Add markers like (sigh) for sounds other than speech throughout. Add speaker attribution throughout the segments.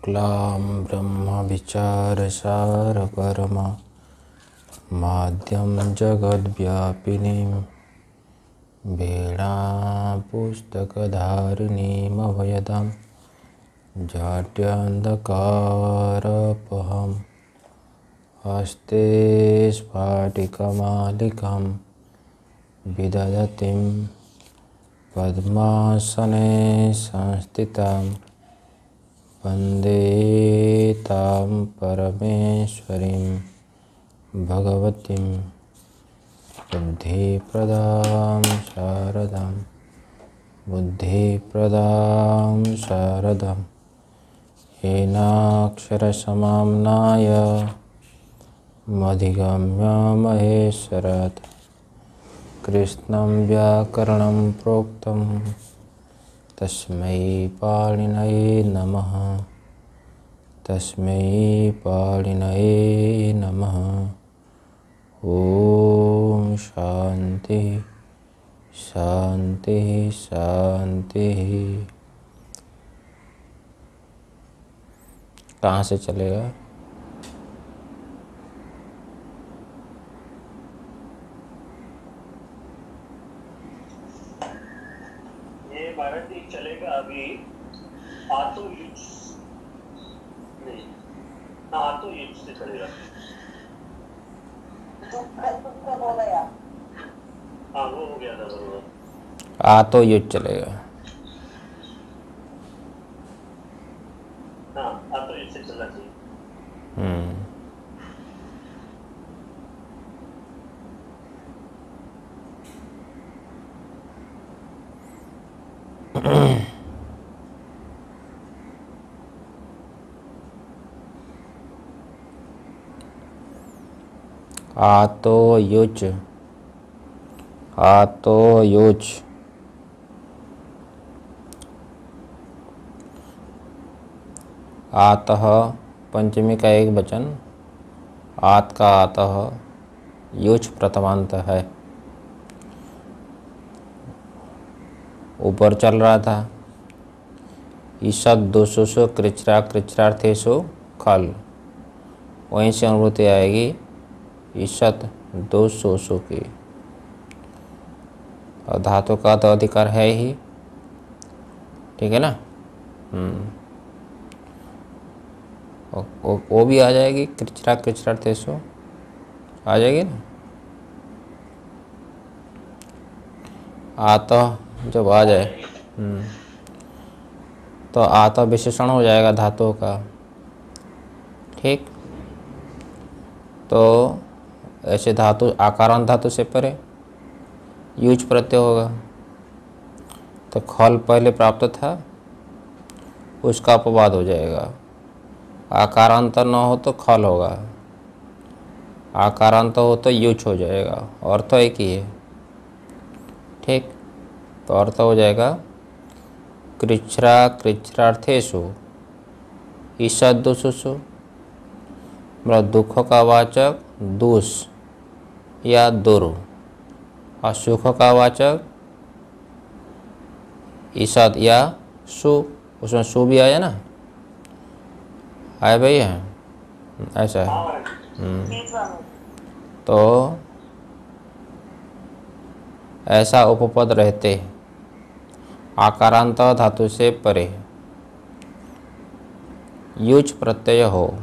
Speaker 1: शुक्लां ब्रह्मविचारसारपरमा माद्यं जगद्व्यापिनीं वीणापुस्तकधारिणीमभयदां जाड्यान्धकारपहं हस्ते स्फाटिकमालिकां विदधतीं पद्मासने संस्थितां वंदे तां परमेश्वरीं भगवतीं बुद्धिप्रदां शारदां बुद्धिप्रदां शारदां। येनाक्षरसमाम्नाय मधिगम्य महेश्वरात् कृष्णं व्याकरणं प्रोक्तं तस्मै पाणिनये नमः। तस्मै पाणिनये नमः। ॐ शान्तिः शान्तिः शान्तिः। कहाँ से चलेगा
Speaker 2: ये भारत जी चलेगा अभी आतो युद्ध नहीं हाँ आतो युद्ध से चलेगा हाँ वो हो गया था बरोबर
Speaker 1: आ तो युद्ध चलेगा।
Speaker 2: हाँ चाहिए।
Speaker 1: हम्म। आतो युच। आतो युच। आतः पंचमी का एक वचन आत का आतः, युच प्रथमांत है। ऊपर चल रहा था। ईशद दोषोशो कृचरा कृचरार्थेशो खल। वहीं से अनुभूति आएगी ईशत दो सोशो की। और धातु का तो अधिकार है ही। ठीक है ना? हम्म वो- भी आ जाएगी कृचरा कृचरा तेसो आ जाएगी ना? आता जब आ जाए। हम्म, तो आता विशेषण हो जाएगा धातुओं का। ठीक? तो ऐसे धातु आकारांत धातु से परे यूज़ प्रत्यय होगा। तो खल पहले प्राप्त था उसका अपवाद हो जाएगा। आकारांतर न हो तो खल होगा। आकारांत हो तो यूज़ हो जाएगा। अर्थ एक ही है। ठीक? तो अर्थ हो जाएगा कृच्छ्रा कृच्छ्रार्थेशु दुसुसु मतलब दुख का वाचक दुष या दुर। और सुख का वाचक ईसद या सु, उसमें सु भी आया ना? आया भैया ऐसा है। तो ऐसा उपपद रहते। आकारांत धातु से परे। युज प्रत्यय हो।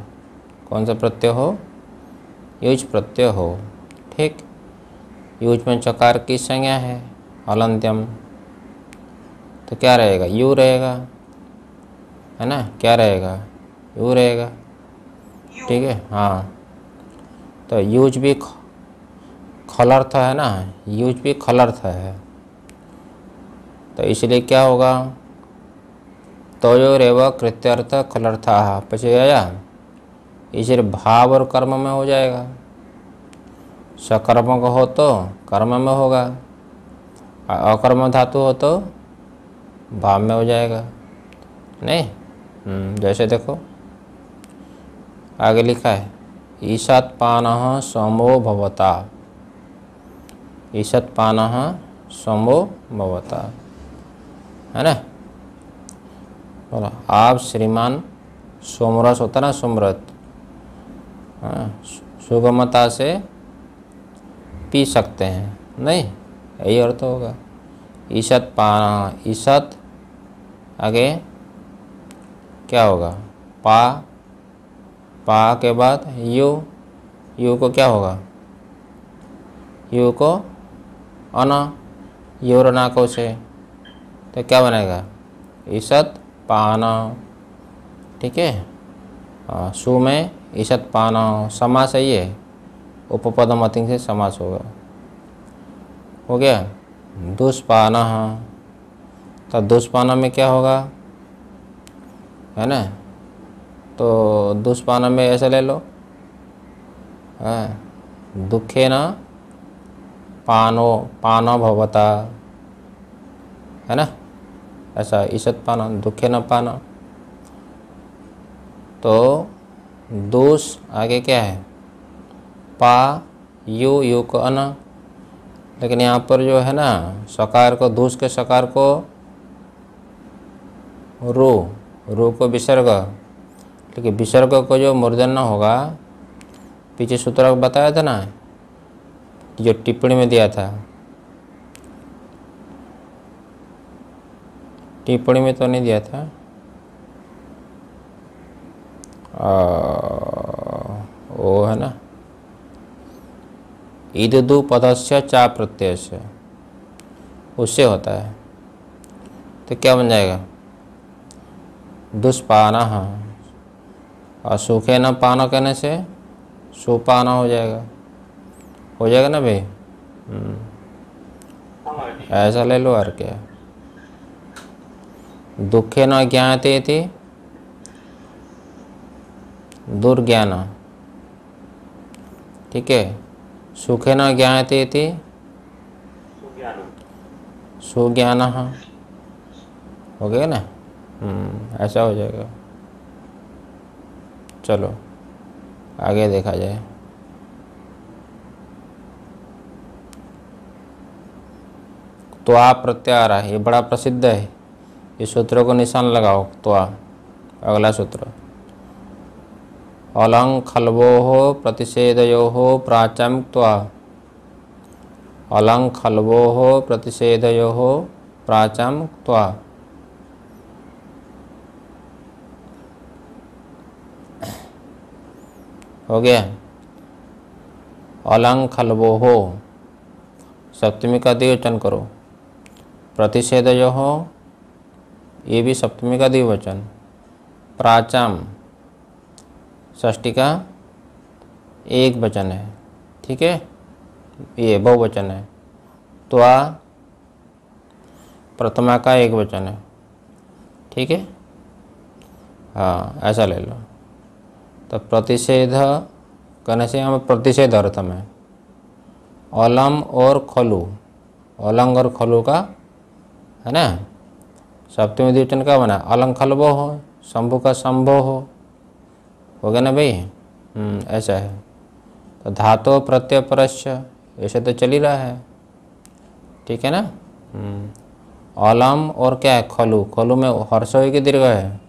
Speaker 1: कौन सा प्रत्यय हो? युज प्रत्यय हो। ठीक। युज में चकार की संज्ञा है। अलंत्यम। तो क्या रहेगा? यू रहेगा। है ना? क्या रहेगा? यू रहेगा। ठीक है? हाँ। तो यूज़ भी खलर्थ है ना? यूज़ भी खलर्थ है। तो इसलिए क्या होगा? तयोरेव कृत्यर्थ खलर्था पीछे आया? इसलिए भाव और कर्म में हो जाएगा। सकर्मक हो तो कर्म में होगा। और अकर्म धातु हो तो भाव में हो जाएगा। नहीं? हम्म, जैसे देखो। आगे लिखा है ईशत पान समो भवता। ईशत पान समो भवता। है ना? बोलो आप श्रीमान सोमरस होता ना सुमरत। हाँ, सुगमता से पी सकते हैं। नहीं यही अर्थ होगा। ईशत पाना ईशत आगे क्या होगा? पा पा के बाद यू यू को क्या होगा? यू को अन योरना को से तो क्या बनेगा? ईशत पाना। ठीक है? सु में ईशत पाना, समास है ये। उपपदम अतिंग से समास होगा। हो गया? दुष्पाना। तो दुष्पाना में क्या होगा? है ना? तो दुष्पाना में ऐसे ले लो। है, दुखे न, पानो पानो भवता, है ना? ऐसा ईशत पाना, दुखे न पाना। तो दोष आगे क्या है? पा, यू यू को अन। लेकिन यहाँ पर जो है ना, सकार को दूस के सकार को, रो रो को विसर्ग। लेकिन विसर्ग को जो मूर्धन होगा पीछे सूत्र बताया था ना जो टिप्पणी में दिया था। टिप्पणी में तो नहीं दिया था। आ, वो है ना। ईदु पदस्य चा प्रत्यय से उससे होता है। तो क्या बन जाएगा? दुष्पाना और सूखे न पाना कहने से सुपाना हो जाएगा। हो जाएगा ना भाई? हम्म,
Speaker 2: हाँ
Speaker 1: ऐसा ले लो और क्या। दुखे न ज्ञाते थे दुर्ज्ञान। ठीक है? सुखे न ज्ञाते थे
Speaker 2: सुज्ञान।
Speaker 1: सुज्ञान हो गया ना? हम्म, ऐसा हो जाएगा। चलो, आगे देखा जाए। तो आ है ये बड़ा प्रसिद्ध है। इस सूत्र को निशान लगाओ तो आ, अगला सूत्र। अलंग खलवो हो प्रतिषेधयो प्राचम त्वा अलंग खलवो हो प्रतिषेधयो प्राचम त्वा हो गया। अलंग खलबो हो सप्तमी का द्विवचन करो। प्रतिषेध जो हो ये भी सप्तमी का द्विवचन प्राचाम षष्टी का एक वचन है, ठीक है? ये बहुवचन है। त्वा प्रथमा का एक वचन है, ठीक है? हाँ ऐसा ले लो। तो प्रतिषेध कहने से यहाँ प्रतिषेध अर्थ में। अलम और खलु अलंग और खलु का है ना? सप्तमी द्विवचन का बना अलंग खलबो हो शंभु का शंभो हो हो गया ना भाई? हम्म, ऐसा है। तो धातो प्रत्यय परस्य ऐसे तो चल ही रहा है। ठीक है ना? हम्म, अलम और क्या है? खलु खलु में हर्ष हो कि दीर्घ है।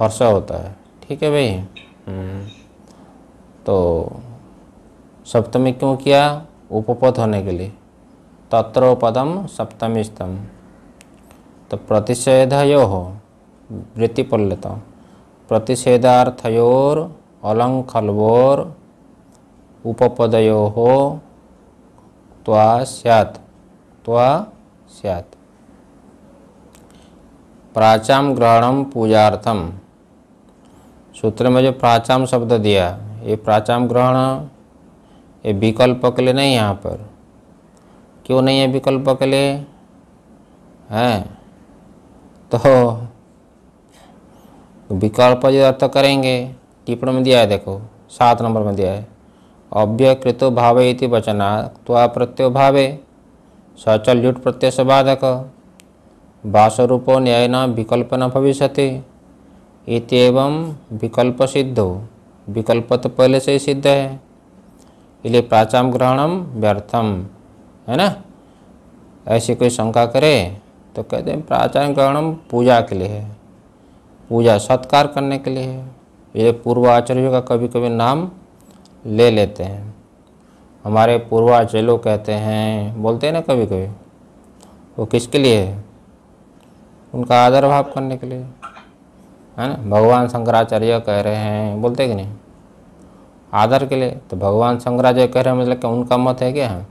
Speaker 1: हर्ष होता है। ठीक है भाई? हम्म, तो सप्तमी क्यों किया? उपपद होने के लिए। तत्र पदम सप्तमी स्तम तो प्रतिषेध यो हो वृत्ति पढ़ लेता हूँ प्रतिषेधार्थयोर अलंग खलवोर उपपदयो हो त्वा स्यात्। त्वा स्यात्। प्राचाम ग्रहणम पूजार्थम। सूत्र में जो प्राचाम शब्द दिया, ये प्राचाम ग्रहण, ये विकल्प के लिए नहीं यहाँ पर। क्यों नहीं है विकल्प के लिए? है? तो विकल्प जो अर्थ करेंगे, टिप्पणी में दिया है देखो, सात नंबर में दिया है। अव्यकृतो भावे इति वचना, त्वा प्रत्यय भावे, सचल जुट प्रत्यय बाधक। वासरूपो न्याय न विकल्प न भविष्यति। इतम विकल्प सिद्धो विकल्प तो पहले से ही सिद्ध है। इसलिए प्राचाम ग्रहणम व्यर्थम है ना? ऐसी कोई शंका करे तो कहते हैं प्राचीन ग्रहणम पूजा के लिए है। पूजा सत्कार करने के लिए है। ये पूर्वाचार्यों का कभी कभी नाम ले लेते हैं। हमारे पूर्वाचार्य लोग कहते हैं, बोलते हैं ना कभी कभी वो किसके लिए है? उनका आदर भाव करने के लिए। है ना? भगवान शंकराचार्य कह रहे हैं बोलते कि नहीं? आदर के लिए? तो भगवान शंकराचार्य कह रहे हैं मतलब क्या उनका मत है क्या?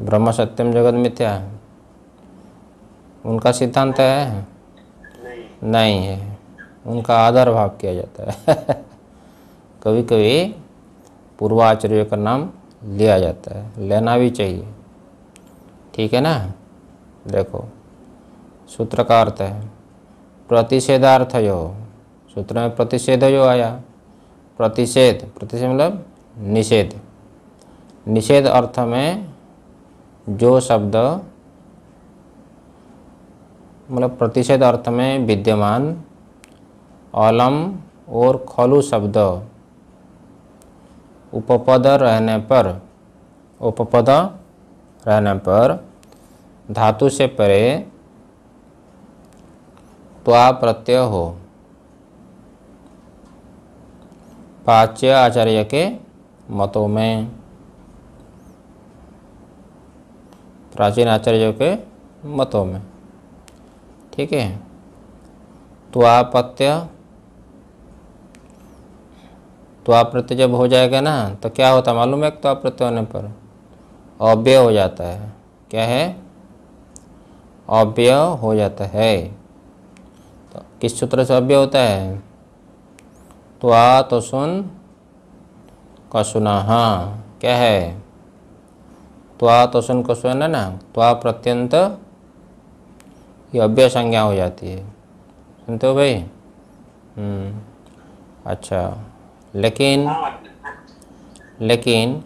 Speaker 1: ब्रह्म सत्यम जगत मिथ्या है। उनका सिद्धांत है?
Speaker 2: नहीं।
Speaker 1: नहीं है। उनका आदर भाव किया जाता है। (laughs) कभी कभी पूर्वाचार्य का नाम लिया जाता है। लेना भी चाहिए। ठीक है ना? देखो सूत्र का अर्थ है प्रतिषेधार्थ यो सूत्र में प्रतिषेध जो आया। प्रतिषेध प्रतिषेध मतलब निषेध। निषेध अर्थ में जो शब्द मतलब प्रतिषेध अर्थ में विद्यमान, अलम और खलु शब्द, उपपद रहने पर, उपपद रहने पर, धातु से परे त्वा प्रत्यय हो। पाच्य आचार्य के मतों में। प्राचीन आचार्यों के मतों में। ठीक है? त्वापत्य त्वा प्रत्यय जब हो जाएगा ना तो क्या होता है मालूम है त्वा प्रत्यय होने पर? अव्यय हो जाता है। क्या है? अव्यय हो जाता है। किस सूत्र से अव्यय होता है? तो आ तो सुन का सुना हाँ क्या है? तो आ तो सुन को सुन है ना? त्वा प्रत्यंत ये अव्यय संज्ञा हो जाती है। सुनते हो भाई? हम्म, अच्छा। लेकिन लेकिन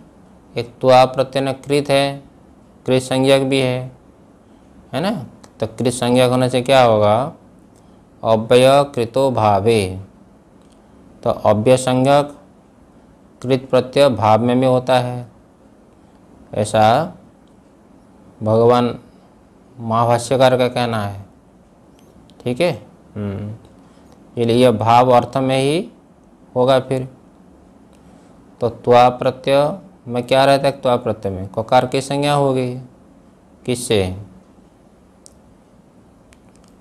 Speaker 1: एक त्वा प्रत्यय न कृत है कृत संज्ञक भी है है ना? तो कृत संज्ञक होने से क्या होगा? अव्यय कृतो भावे तो अव्यय संज्ञक कृत प्रत्यय भाव में भी होता है। ऐसा भगवान महाभाष्यकार का कहना है। ठीक है? हम्म, इसलिए यह भाव अर्थ में ही होगा फिर। तो त्वा प्रत्यय में क्या रहता है? त्वा प्रत्यय में। ककार की संज्ञा हो गई। किससे?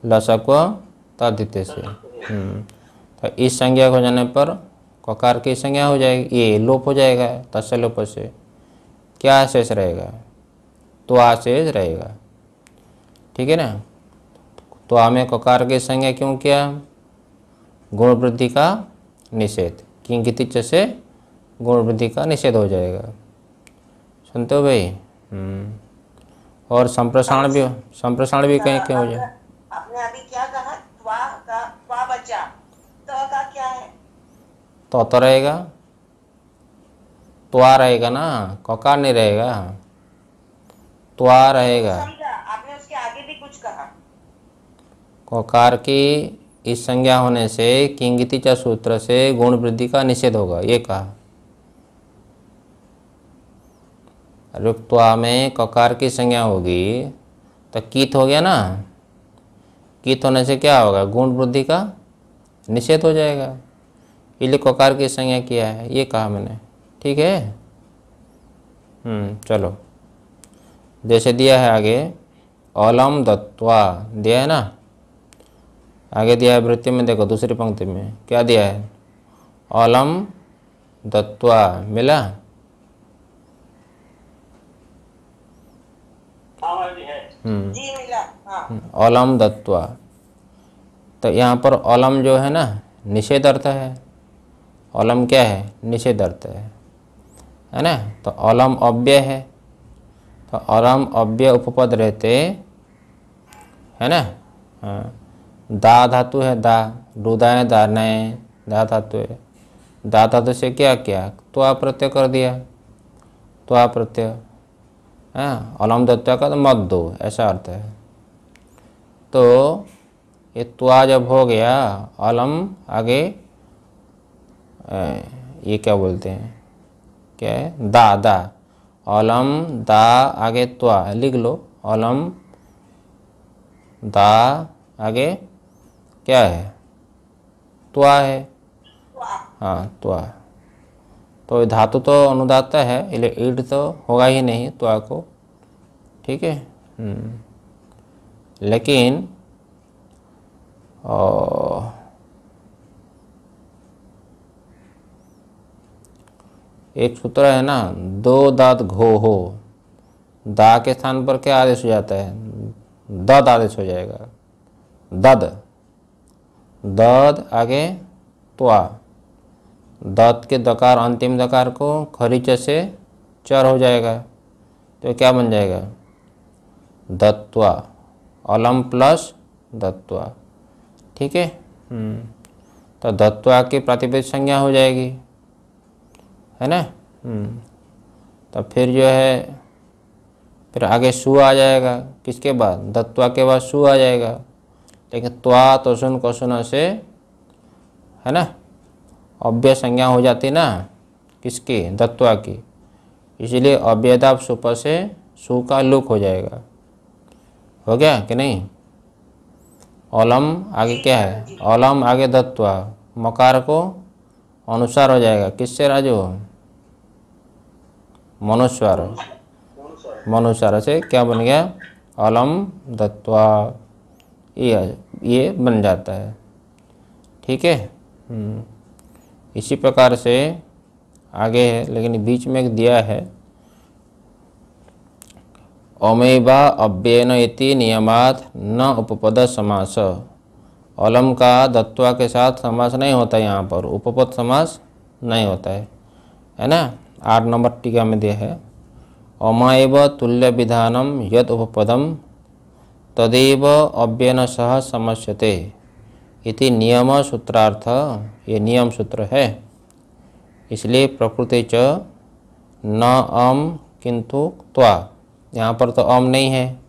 Speaker 1: लसक तद्धित से। हम्म, तो इस संज्ञा हो जाने पर ककार की संज्ञा हो जाएगी ये लोप हो जाएगा तस्य लोप से। क्या शेष रहेगा? तो आशेष रहेगा। ठीक है ना? तो हमें ककार की संज्ञा क्यों किया? गुण वृद्धि का निषेध। किंकितिच से गुण वृद्धि का निषेध हो जाएगा। सुनते हो भाई? हम्म। और संप्रसारण भी संप्रसारण भी कहीं कहीं हो जाए
Speaker 3: आपने अभी क्या कहा त्वा का त्वा बचा त का क्या है?
Speaker 1: तो तो रहेगा। त्वा रहेगा ना ककार नहीं रहेगा। त्वा रहेगा।
Speaker 3: आपने उसके आगे भी कुछ कहा।
Speaker 1: ककार की इस संज्ञा होने से किंगितिचा सूत्र से गुण वृद्धि का निषेध होगा ये कहा। रुक्त्वा में ककार की संज्ञा होगी तो कीत हो गया ना? कीत होने से क्या होगा? गुण वृद्धि का? निषेध हो जाएगा इसलिए ककार की संज्ञा किया है ये कहा मैंने। ठीक है? हम्म चलो। जैसे दिया है आगे अलम दत्वा दिया है ना? आगे दिया है वृत्ति में देखो दूसरी पंक्ति में क्या दिया है? अलम दत्वा मिला?
Speaker 2: हाँ
Speaker 1: हम्म।
Speaker 3: हाँ।
Speaker 1: अलम दत्वा। तो यहाँ पर अलम जो है ना, निषेध अर्थ है। अलम क्या है? निषेध अर्थ है। है ना? तो अलम अव्यय है। तो अलम अव्यय उपपद रहते, है ना? हाँ। दा धातु है, दा। डूदाए दाने दा धातु है। दा धातु से क्या किया? त्वा प्रत्यय कर दिया। त्वा प्रत्यय। हाँ अलम दत्वा का तो मत दो, ऐसा अर्थ है। तो ये त्वा जब हो गया, अलम, आगे ये क्या बोलते हैं? क्या है? दा दा। अलम, दा, आगे, त्वा, लिख लो। अलम, दा, आगे, क्या है? त्वा है। हाँ त्वा। तो धातु तो अनुदात है इसलिए ईड तो होगा ही नहीं, त्वा को। ठीक है? हम्म। लेकिन एक सूत्र है ना, दो दात घो हो, दा के स्थान पर क्या आदेश हो जाता है? दद आदेश हो जाएगा। दद। दद आगे त्वा। दत के दकार, अंतिम दकार को खरीच से चर हो जाएगा। तो क्या बन जाएगा? दत्वा अलम प्लस दत्वा ठीक है? हम्म, तो दत्वा की प्रतिपद संज्ञा हो जाएगी है ना? हम्म, तो फिर जो है फिर आगे सु आ जाएगा। किसके बाद? दत्वा के बाद सु आ जाएगा। लेकिन त्वा तो सुन को सुन से है ना? अव्यय संज्ञा हो जाती ना किसकी? दत्वा की। इसलिए अव्यदाप सुप से सु का लुक हो जाएगा। हो गया कि नहीं? ओलम आगे क्या है? ओलम आगे दत्वा मकार को अनुसार हो जाएगा। किससे राजू? मनुस्वार मनुस्वार से क्या बन गया? अलम दत्वा ये ये बन जाता है। ठीक है? हम्म। इसी प्रकार से आगे है, लेकिन बीच में एक दिया है। अमेवा अव्ययन इति नियमात न उपपद समास। अलम का दत्वा के साथ समास नहीं होता यहाँ पर। उपपद समास नहीं होता है। है ना? आठ नंबर टीका में दिया है। अमाएव तुल्य विधानम यद उपपदम तदेव अव्ययन सह समस्यते इति नियम सूत्रार्थ। ये नियम सूत्र है। इसलिए प्रकृति च न अम किंतु त्वा। यहाँ पर तो अम नहीं है,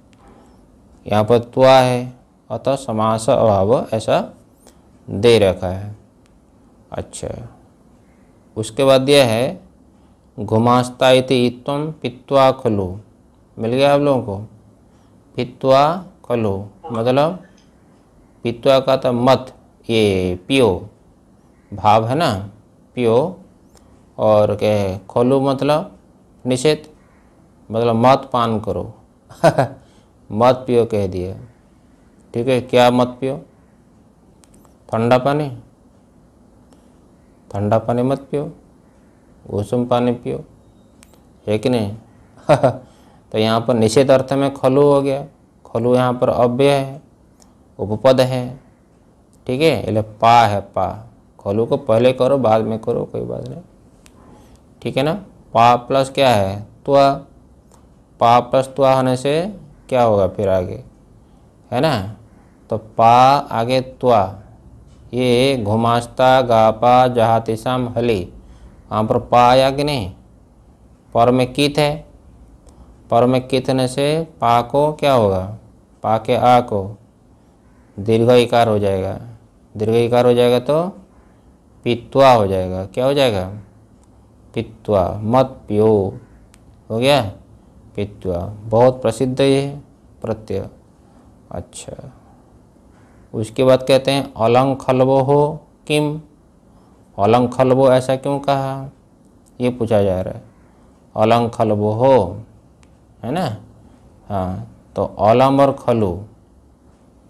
Speaker 1: यहाँ पर त्वा है, अतः समास अभाव ऐसा दे रखा है। अच्छा उसके बाद यह है, घुमास्ता इति इत्वम पित्वा खलु। मिल गया आप लोगों को? पित्वा खलु मतलब पित्वा का तो मत, ये पियो, भाव है ना, पियो, और क्या है, खोलू मतलब निषेध। मतलब मत पान करो। (laughs) मत पियो कह दिया। ठीक है, क्या मत पियो? ठंडा पानी? ठंडा पानी मत पियो उषुम पानी पियो, है कि नहीं? (laughs) तो यहाँ पर निषेध अर्थ में खलु हो गया। खलु यहाँ पर अव्यय है, उपपद है। ठीक है इसलिए पा है, पा। खलु को पहले करो, बाद में करो, कोई बात नहीं। ठीक है ना? पा प्लस क्या है? त्वा। पा प्लस त्वा होने से क्या होगा फिर आगे? है ना? तो पा आगे त्वा। ये घुमास्ता, गापा जहातिसाम हली। वहाँ पर पा आया कि नहीं? पर में कित है? पर में कित होने से पा को क्या होगा? पा के आ को। दीर्घ इकार हो जाएगा। दीर्घ इकार हो जाएगा तो पित्वा हो जाएगा। क्या हो जाएगा? पित्वा। मत पियो हो गया? पित्वा बहुत प्रसिद्ध ये प्रत्यय। अच्छा। उसके बाद कहते हैं अलंग खलबो हो किम? अलंग खलबो ऐसा क्यों कहा? ये पूछा जा रहा है। अलंग खलबो हो, है ना? हाँ तो अलम और खलु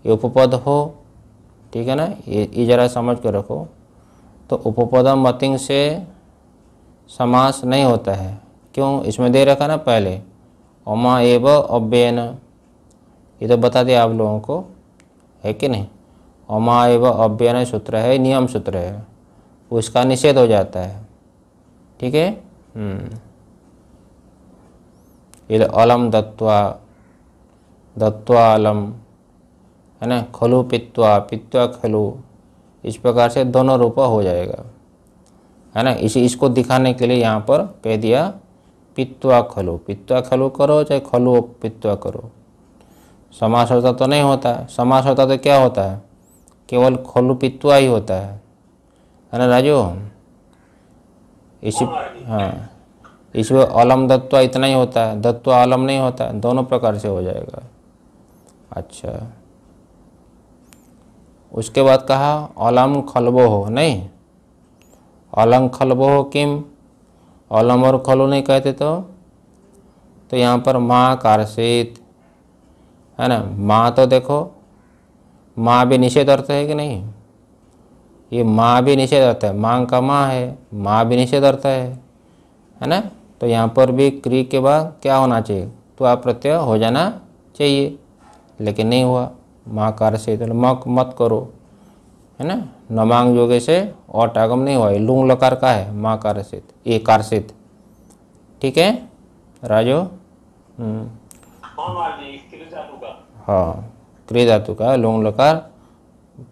Speaker 1: ये उपपद हो, ठीक है ना? ये ये जरा समझ कर रखो। तो उपपदम मतिंग से समास नहीं होता है। क्यों? इसमें दे रखा ना पहले। अमा एव अव्ययन। ये तो बता दिया आप लोगों को, है कि नहीं? अमा एव अव्ययन सूत्र है, नियम सूत्र है। उसका निषेध हो जाता है। ठीक है? हम्म। ये अलम दत्वा दत्वा अलम है ना? खलु पित्वा पित्वा खलु। इस प्रकार से दोनों रूप हो जाएगा। है ना? इसी, इसको दिखाने के लिए यहाँ पर कह दिया पित्वा खलु। पित्वा खलु करो चाहे खलु पित्वा करो। समास होता तो नहीं होता। समास होता तो क्या होता है? केवल खलु पित्वा ही होता है। है ना राजू? इसी हाँ। इसमें अलम दत्वा इतना ही होता है। दत्वा अलम नहीं होता। दोनों प्रकार से हो जाएगा। अच्छा। उसके बाद कहा, अलम खलबो हो नहीं। अलम खलबो हो किम? अलम और खलो नहीं कहते तो? तो यहाँ पर माँ कारसित, है ना? माँ तो देखो, माँ भी निषेध अर्थ है कि नहीं? ये माँ भी निषेध अर्थ है। माँ का माँ है, माँ भी निषेध अर्थ है है ना? तो यहाँ पर भी क्री के बाद क्या होना चाहिए? तो आप प्रत्यय हो जाना चाहिए, लेकिन नहीं हुआ। माँ कार से तो मत करो। है ना? नमांग जोगे से और आगम नहीं हुआ लुंग लकार का है माँ कार से ए ठीक है? राजो? हम्म,
Speaker 2: हाँ? मान धातु का।
Speaker 1: क्रिय धातु का लुंग लकार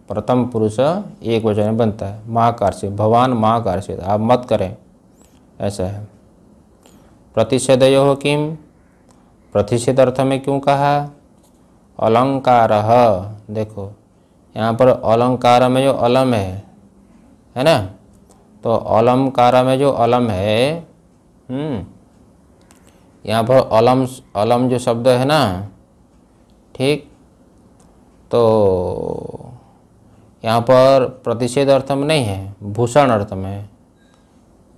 Speaker 1: प्रथम पुरुष एक वचन बनता है महाकार से भगवान महाकार से आप मत करें। ऐसा है। प्रतिषेधयो हो किम? प्रतिषेध अर्थ में क्यों कहा? अलंकार। देखो यहाँ पर अलंकार में जो अलम है है ना? तो अलंकार में जो अलम है हम्म यहाँ पर अलम अलम जो शब्द है ना, ठीक? तो यहाँ पर प्रतिषेध अर्थ में नहीं है, भूषण अर्थ में, है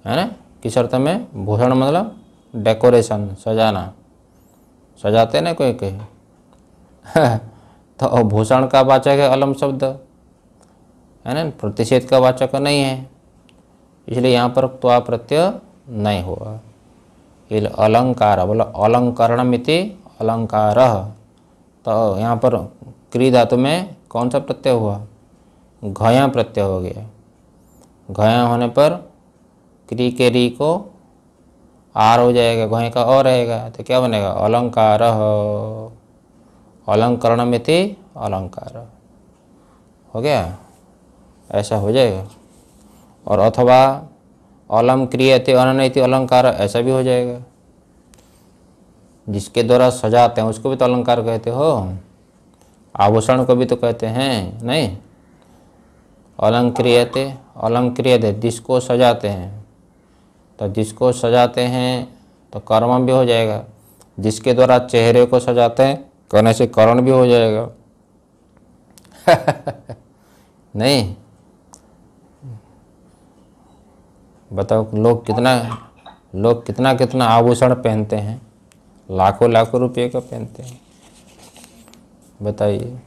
Speaker 1: है ना? किस अर्थ में? भूषण मतलब डेकोरेशन सजाना। सजाते ना कोई कोई (laughs) तो भूषण का वाचक है अलम शब्द। है ना? प्रतिषेध का वाचक नहीं है। इसलिए यहाँ पर त्वा प्रत्यय नहीं हुआ। ये अलंकार, बोला अलंकरण मिति अलंकार। तो यहाँ पर क्री धातु में कौन सा प्रत्यय हुआ? घया प्रत्यय हो गया। घया होने पर क्री के री को आर हो जाएगा, घय का और रहेगा तो क्या बनेगा? अलंकार। अलंकरण में थी अलंकार। हो गया? ऐसा हो जाएगा। और अथवा अलम क्रियते अननैति अलंकार, ऐसा भी हो जाएगा। जिसके द्वारा सजाते हैं, उसको भी तो अलंकार कहते हो। आभूषण को भी तो कहते हैं, नहीं? अलंक्रियते अलंक्रियते जिसको सजाते हैं। तो जिसको सजाते हैं तो कर्म भी हो जाएगा। जिसके द्वारा चेहरे को सजाते हैं करने से करण भी हो जाएगा। (laughs) नहीं। बताओ लोग कितना लोग कितना कितना आभूषण पहनते हैं। लाखों लाखों रुपए का पहनते हैं। बताइए।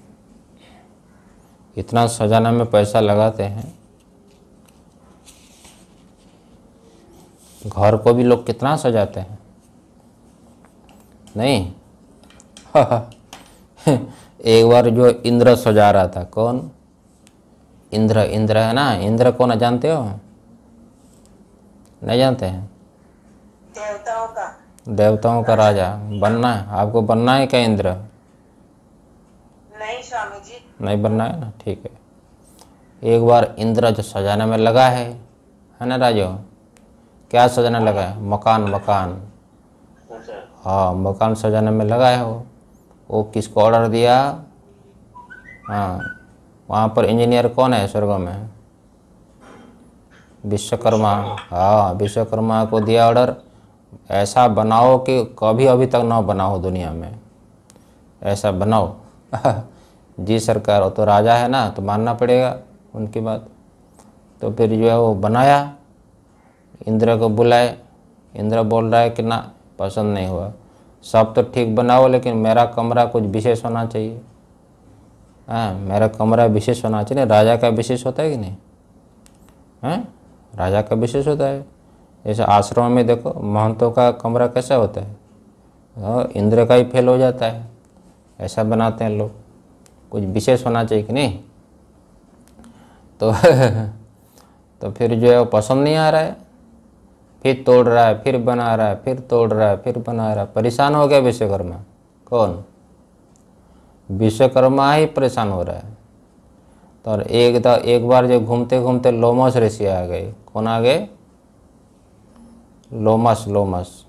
Speaker 1: इतना सजाना में पैसा लगाते हैं। घर को भी लोग कितना सजाते हैं। नहीं। (laughs) एक बार जो इंद्र सजा रहा था कौन? इंद्र इंद्र है ना? इंद्र कौन है जानते हो? नहीं जानते हैं?
Speaker 3: देवताओं का।
Speaker 1: देवताओं का राजा। बनना है? आपको बनना है क्या इंद्र?
Speaker 3: नहीं स्वामी जी
Speaker 1: नहीं बनना है ना? ठीक है। एक बार इंद्र जो सजाने में लगा है है ना राजो? क्या सजाने लगा है? मकान मकान। हाँ मकान सजाने में लगा है वो। वो किसको ऑर्डर दिया? हाँ वहाँ पर इंजीनियर कौन है स्वर्ग में? विश्वकर्मा। हाँ विश्वकर्मा को दिया ऑर्डर ऐसा बनाओ कि कभी अभी तक ना बना हो दुनिया में। ऐसा बनाओ। (laughs) जी सरकार, वो तो राजा है ना तो मानना पड़ेगा उनकी बात। तो फिर जो है वो बनाया। इंद्र को बुलाए। इंद्र बोल रहा है कि ना, पसंद नहीं हुआ। सब तो ठीक बनाओ लेकिन मेरा कमरा कुछ विशेष होना चाहिए। हाँ मेरा कमरा विशेष होना चाहिए राजा का विशेष होता है कि नहीं? हैं? राजा का विशेष होता है। जैसे आश्रम में देखो महंतों का कमरा कैसा होता है? हाँ, इंद्र का ही फेल हो जाता है। ऐसा बनाते हैं लोग। कुछ विशेष होना चाहिए कि नहीं? तो (laughs) तो फिर जो है वो पसंद नहीं आ रहा है। फिर तोड़ रहा है, फिर बना रहा है, फिर तोड़ रहा है, फिर बना रहा है। परेशान हो गया विश्वकर्मा। कौन? विश्वकर्मा ही परेशान हो रहा है। तो एक दा, एक बार जो घूमते घूमते लोमस ऋषि आ गए। कौन आ गए? लोमस लोमस।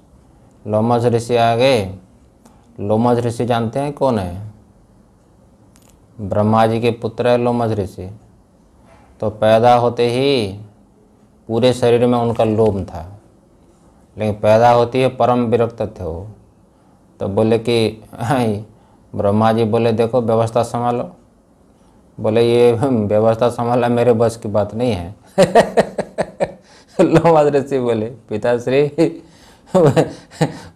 Speaker 1: लोमस ऋषि आ गए। लोमस ऋषि जानते हैं कौन है? ब्रह्मा जी के पुत्र है लोमस ऋषि। तो पैदा होते ही पूरे शरीर में उनका लोम था। लेकिन पैदा होती है परम विरक्त थे वो। तो बोले कि "हाय, ब्रह्मा जी बोले देखो व्यवस्था संभालो। बोले ये व्यवस्था संभालना मेरे बस की बात नहीं है। (laughs) लोमस ऋषि बोले पिताश्री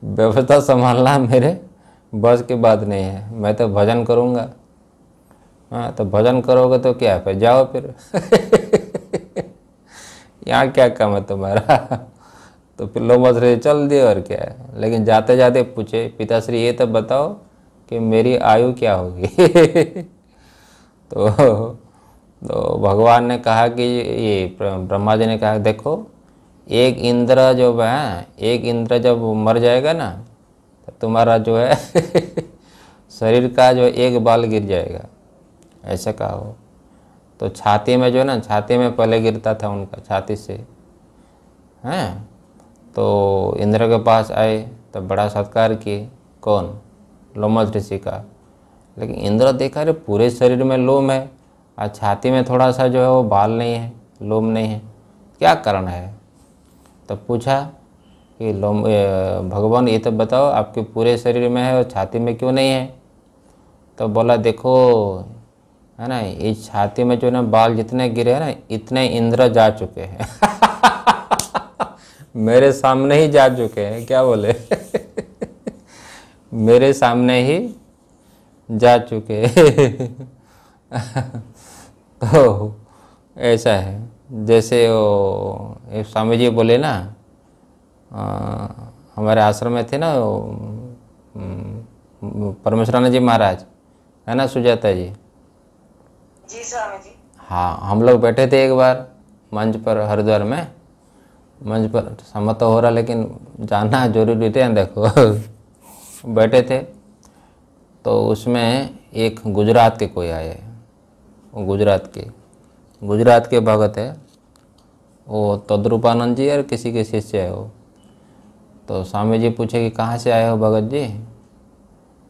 Speaker 1: व्यवस्था संभालना मेरे बस की बात नहीं है। मैं तो भजन करूँगा। हाँ तो भजन करोगे तो क्या है? फिर जाओ फिर। (laughs) यहाँ क्या काम है तुम्हारा? तो फिर लोग बस रहे, चल दिए और क्या है? लेकिन जाते जाते पूछे, पिताश्री, ये तो बताओ कि मेरी आयु क्या होगी? (laughs) तो तो भगवान ने कहा कि ये ब्रह्मा जी ने कहा, देखो, एक इंद्र जो है, एक इंद्र जब मर जाएगा ना तो तुम्हारा जो है (laughs) शरीर का जो एक बाल गिर जाएगा। ऐसा कहा हो तो छाती में जो है ना, छाती में पहले गिरता था उनका, छाती से। हैं? तो इंद्र के पास आए तो बड़ा सत्कार किए, कौन? लोमस ऋषि का। लेकिन इंद्र देखा रे पूरे शरीर में लोम है और छाती में थोड़ा सा जो है वो बाल नहीं है, लोम नहीं है, क्या कारण है? तो पूछा कि लोम भगवान, ये तो बताओ, आपके पूरे शरीर में है और छाती में क्यों नहीं है? तो बोला, देखो, है ना, इस छाती में जो ना बाल जितने गिरे हैं ना, इतने इंद्र जा चुके हैं। (laughs) मेरे सामने ही जा चुके हैं क्या बोले? (laughs) मेरे सामने ही जा चुके (laughs) तो ऐसा है। जैसे वो स्वामी जी बोले ना आ, हमारे आश्रम में थे ना परमेश्वरानंद जी महाराज है ना सुजाता जी?
Speaker 3: जी स्वामी जी।
Speaker 1: हाँ हम लोग बैठे थे एक बार मंच पर हरिद्वार में। मंच पर समय तो हो रहा लेकिन जानना ज़रूरी थे। देखो बैठे थे तो उसमें एक गुजरात के कोई आए। वो गुजरात के गुजरात के भगत है। वो तद्रुपानंद जी और किसी के शिष्य है वो। तो स्वामी जी पूछे कि कहाँ से आए हो भगत जी?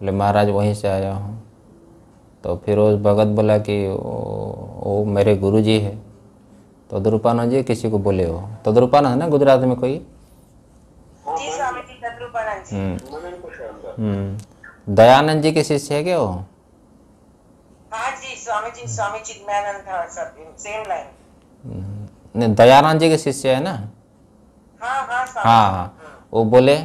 Speaker 1: बोले महाराज वहीं से आया हूँ। तो फिर उस भगत बोला कि वो, वो मेरे गुरु जी है। तद्रुपानंद जी किसी को बोले हो? तद्रुपानंद है ना गुजरात में कोई?
Speaker 3: जी स्वामी जी तद्रुपानंद जी।
Speaker 1: हम्म। हम्म। दयानंद जी के शिष्य है क्या वो?
Speaker 3: हाँ जी स्वामी जी स्वामी चिन्मयानंद था सब सेम लाइन
Speaker 1: हम्म, नहीं दयानंद जी के शिष्य है ना?
Speaker 3: हाँ हाँ
Speaker 1: हाँ हाँ। वो बोले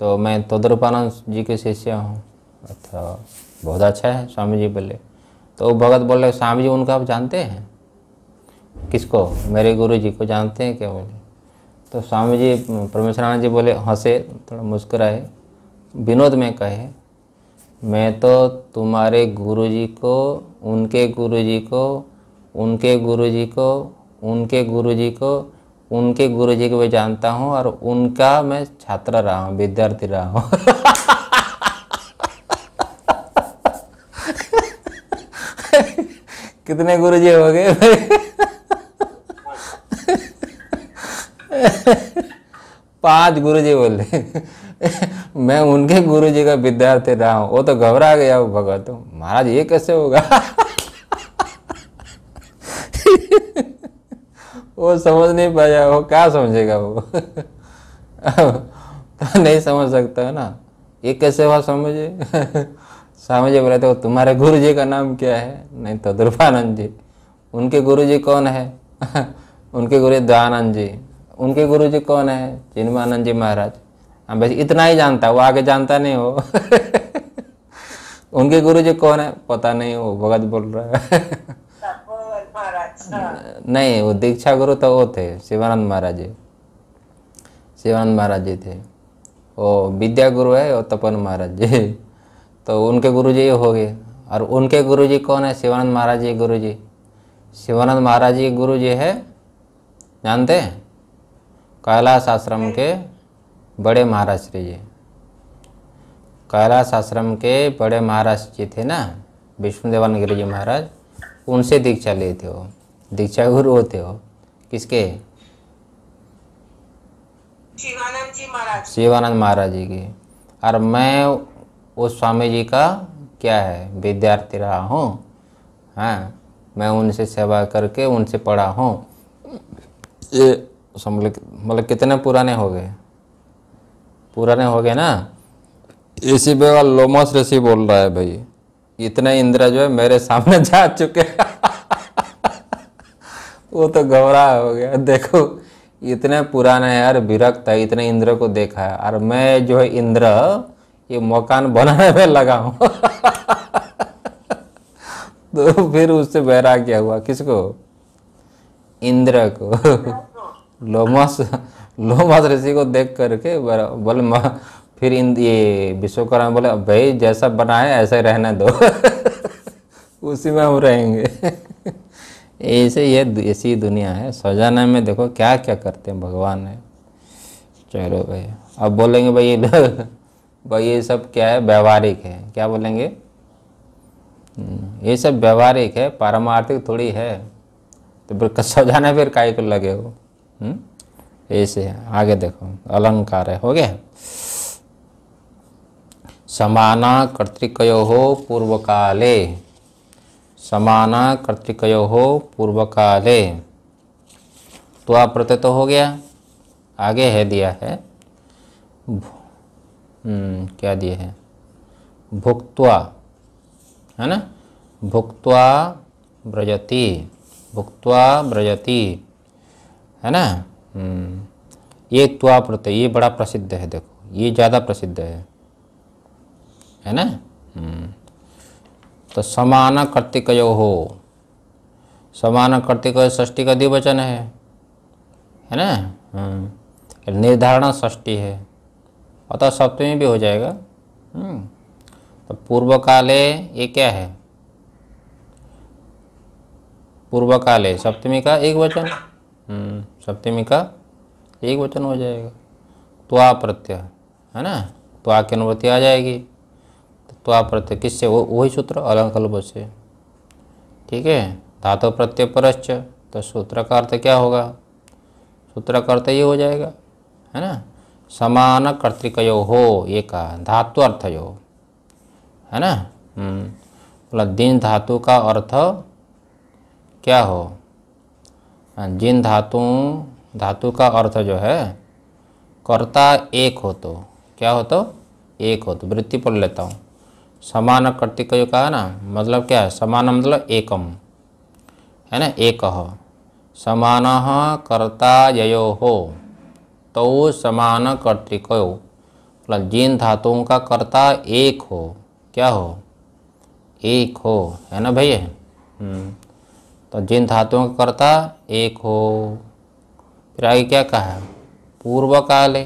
Speaker 1: तो मैं तद्रुपानंद जी के शिष्य हूँ। अच्छा बहुत अच्छा है स्वामी जी बोले। तो भगत बोले स्वामी जी उनका आप जानते हैं? किसको? मेरे गुरु जी को जानते हैं क्या बोले? तो स्वामी जी परमेश्वरानंद जी बोले, हंसे, थोड़ा मुस्कुराए। विनोद में कहे, मैं तो तुम्हारे गुरु जी को, उनके गुरु जी को, उनके गुरु जी को, उनके गुरु जी को, उनके गुरु जी को मैं जानता हूँ और उनका मैं छात्र रहा हूँ, विद्यार्थी रहा हूँ। (laughs) कितने गुरु जी हो गए पाँच गुरु जी बोले, मैं उनके गुरु जी का विद्यार्थी रहा हूँ, वो तो घबरा गया वो भगत। महाराज, ये कैसे होगा? वो समझ नहीं पाया, वो क्या समझेगा वो? तो नहीं समझ सकता है ना। ये कैसे हुआ समझे स्वामी जी बोले तो तुम्हारे गुरु जी का नाम क्या है? नहीं तो द्रुपानंद जी। उनके गुरु जी कौन है? उनके गुरु दयानंद जी। उनके गुरु जी कौन है? चिन्मानंद जी महाराज। हाँ बस इतना ही जानता वो आगे जानता नहीं हो। उनके गुरु जी कौन है? पता नहीं वो भगत बोल रहा है।
Speaker 3: हाँ।
Speaker 1: नहीं वो दीक्षा गुरु तो वो थे शिवानंद महाराज जी। शिवानंद महाराज जी थे। वो विद्या गुरु है वो तपन महाराज जी। तो उनके गुरु जी हो गए। और उनके गुरु जी कौन है? शिवानंद महाराज जी गुरु जी शिवानंद महाराज जी गुरु जी है जानते हैं? कैलाश आश्रम के बड़े महाराज श्री जी कैलाश आश्रम के बड़े महाराज जी थे ना विष्णुदेवान गिरी जी महाराज उनसे दीक्षा लिए थे वो। दीक्षा गुरु होते हो किसके?
Speaker 3: शिवानंद जी महाराज।
Speaker 1: शिवानंद महाराज जी की। और मैं उस स्वामी जी का क्या है विद्यार्थी रहा हूँ हाँ मैं उनसे सेवा करके उनसे पढ़ा हूँ। ये मतलब कितने पुराने हो गए? पुराने हो गए ना? इसी बेवा लोमस ऋषि बोल रहा है भाई। इतने इंद्र जो है मेरे सामने (laughs) जा चुके वो तो घबरा हो गया। देखो, इतने पुराने यार, विरक्त है, इतने इंद्र को देखा है। और मैं जो है इंद्र, ये मकान बनाने में लगा हूँ। (laughs) तो फिर उससे बहरा क्या हुआ। किसको? इंद्र को। लोमस लोमस ऋषि को देख करके बोले फिर इन ये विश्वकर्मा बोले भाई जैसा बनाए ऐसा ही रहने दो। (laughs) उसी में हम रहेंगे। (laughs) ऐसे ये ऐसी दुनिया है। सजाने में देखो क्या क्या करते हैं भगवान है। चलो भाई अब बोलेंगे भाई ये भाई ये सब क्या है? व्यवहारिक है। क्या बोलेंगे? हम्म, ये सब व्यवहारिक है पारमार्थिक थोड़ी है। तो फिर सजाने फिर काय को लगे हो? ऐसे है। आगे देखो। अलंकार है। हो गया? समाना कर्तिकयो हो पूर्व काले समाना कर्तिकयो हो पूर्व काले त्वा प्रत्यय तो हो गया। आगे है दिया है। हम्म, क्या दिया है? भुक्त्वा। है ना? भुक्त्वा व्रजति भुक्त्वा व्रजति है ना? हम्म, ये त्वा प्रत्यय ये बड़ा प्रसिद्ध है देखो ये ज़्यादा प्रसिद्ध है। है ना? हम्म, तो समान कर्तिकयो हो। समान कर्तिकय षष्टी का द्विवचन है। है ना? हम्म, निर्धारण षष्टी है। अतः सप्तमी भी हो जाएगा। तो पूर्व काले ये क्या है? पूर्व काले सप्तमी का एक वचन। सप्तमी का एक वचन हो जाएगा। त्वा प्रत्यय है ना? त्वा की अनुवृत्ति आ जाएगी। तो त्वा प्रत्यय किससे? वो वही सूत्र अलग से ठीक है? धातु प्रत्यय परश्च तो सूत्र का अर्थ क्या होगा? सूत्र का अर्थ ये हो जाएगा है ना? समान कर्तिकयो हो ये का धातु अर्थयो है ना? हम्म, मतलब दिन धातु का अर्थ क्या हाँ, जिन धातु धातु का अर्थ जो है कर्ता एक हो तो क्या हो तो? एक हो तो वृत्ति पढ़ लेता हूँ। समान कर्तिकयो का है ना मतलब क्या है? समान मतलब एकम है ना? एक समान कर्ता यो हो तो समान कर्तिको मतलब जिन धातुओं का कर्ता एक हो क्या हो? एक हो है ना भैया? हम्म, तो जिन धातुओं का कर्ता एक हो। फिर आगे क्या कहा पूर्व काल है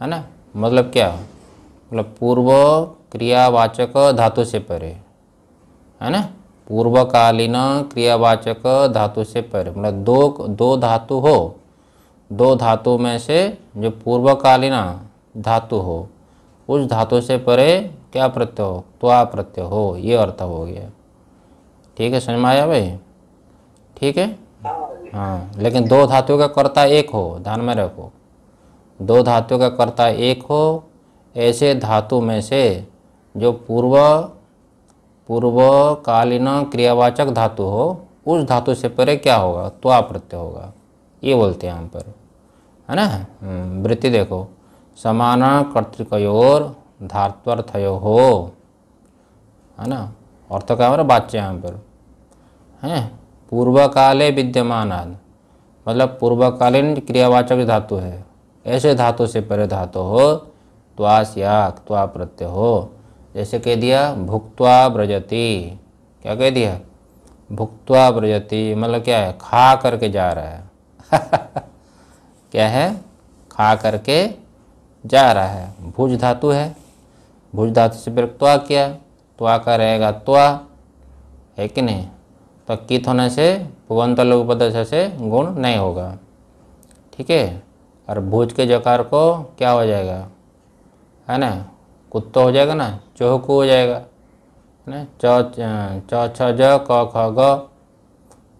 Speaker 1: है ना? मतलब क्या? मतलब पूर्व क्रियावाचक धातु से परे, है ना? पूर्वकालीन क्रियावाचक धातु से परे मतलब दो दो धातु हो। दो धातु में से जो पूर्वकालीन धातु हो, उस धातु से परे क्या प्रत्यय हो? त्वा प्रत्यय हो, ये अर्थ हो गया। ठीक है, समझ में आया भाई? ठीक है? हाँ लेकिन दो धातुओं का कर्ता एक हो ध्यान में रखो। दो धातुओं का कर्ता एक हो ऐसे धातु में से जो पूर्व पूर्वकालीन क्रियावाचक धातु हो उस धातु से परे क्या होगा? त्वा प्रत्यय होगा। ये बोलते हैं यहाँ पर। है ना? हम्म, वृत्ति देखो। समान कर्तिकयोर धात्वर्थयो हो है ना? अर्थ का हमारा वाच्य यहाँ पर। हैं? पूर्व काले विद्यमान मतलब पूर्वकालीन क्रियावाचक धातु है, ऐसे धातु से परे धातु हो त्वास या त्वा प्रत्यय हो। जैसे कह दिया, भुक्त्वा ब्रजति क्या कह दिया? भुक्त्वा ब्रजति मतलब क्या है? खा करके जा रहा है। (laughs) क्या है? खा करके जा रहा है। भुज धातु है। भुज धातु से फिर त्वा किया। त्वा का रहेगा त्वा। है कि नहीं? तो कित होने से लोग पदस्य से गुण नहीं होगा। ठीक है? और भूज के जकार को क्या हो जाएगा? है ना? कुत्तो हो जाएगा ना? चोहकू हो जाएगा। है ना? च छ, ज, क, ख, ग।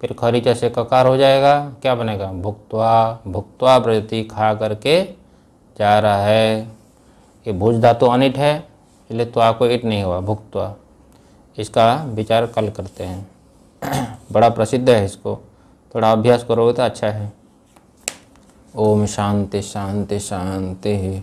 Speaker 1: फिर खरी च से ककार हो जाएगा। क्या बनेगा? भुक्तवा भुक्तवा प्रति खा करके जा रहा है। ये भुज धातु अनिट है, इसलिए त्वा को इट नहीं हुआ भुक्तवा। इसका विचार कल करते हैं। (clears throat) बड़ा प्रसिद्ध है इसको। थोड़ा अभ्यास करोगे तो अच्छा है। ओम शांति शांति शांति।